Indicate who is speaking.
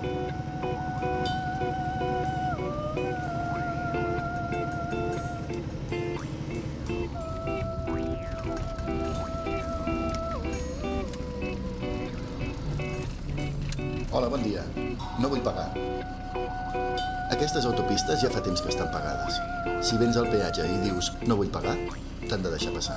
Speaker 1: Hola, bon dia. No vull pagar. Aquestes autopistes ja fa temps que estan pagades. Si vens al peatge i dius no vull pagar, t'han de deixar passar.